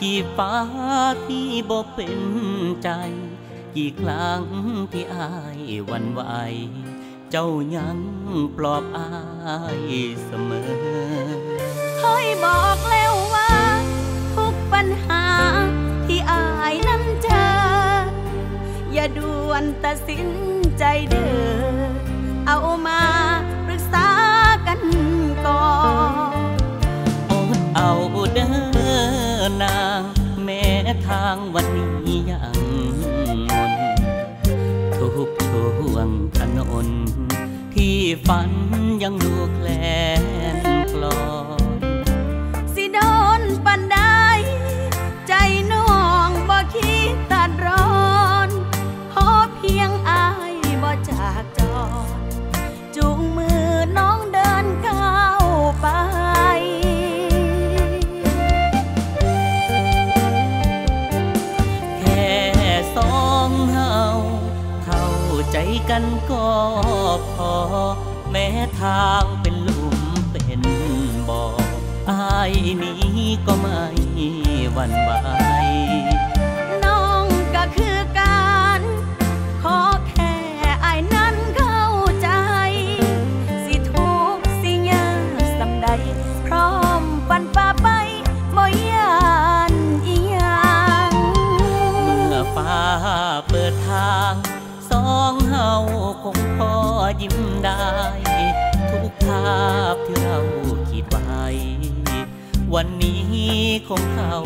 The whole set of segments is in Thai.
กี่ฟ้าที่บ่เป็นใจ กี่ครั้งที่อายวันไหว เจ้ายังปลอบอายเสมอเคยบอกแล้วว่า ทุกปัญหาที่อายนั้นเจอ อย่าด่วนตัดสินใจเด้อเอามาปรึกษากันก่อน อนาง แม้ทางวันนี้ยังมนทุกช่วงถนน ที่ฝันยังดูแคลนคลอ กันก็พอ แม้ทางเป็นหลุมเป็นบ่ออายนี้ก็ไม่หวั่นไหว ยิ้มได้ ทุกภาพที่เราคิดไว้ วันนี้คงเข้า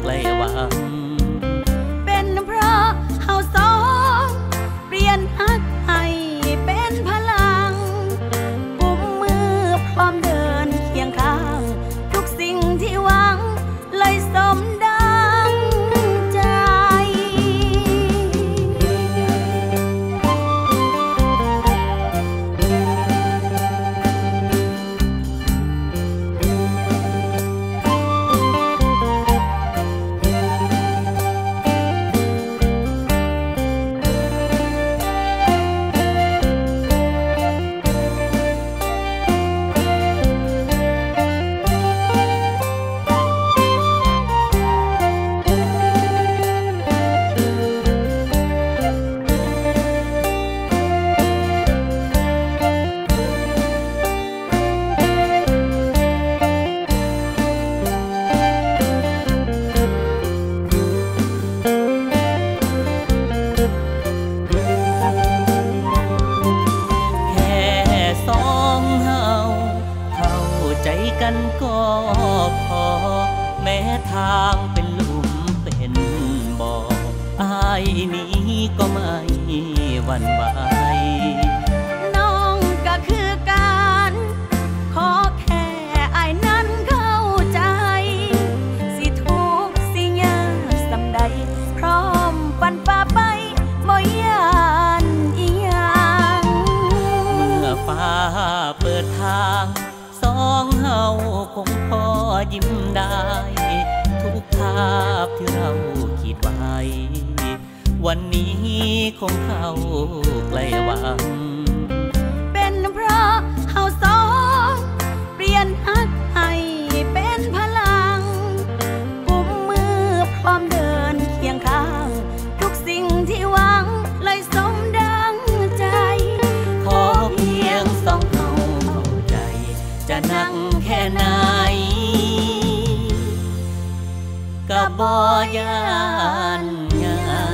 ใกล้หวัง กันก็พอ แม้ทางเป็นหลุมเป็นบ่ออายนี้ก็ไม่หวั่นไหว ยิ้มได้ ทุกภาพที่เราคิดไว้ วันนี้คงเข้าใกล้วังเป็นเพราะ กะบ่ยานยา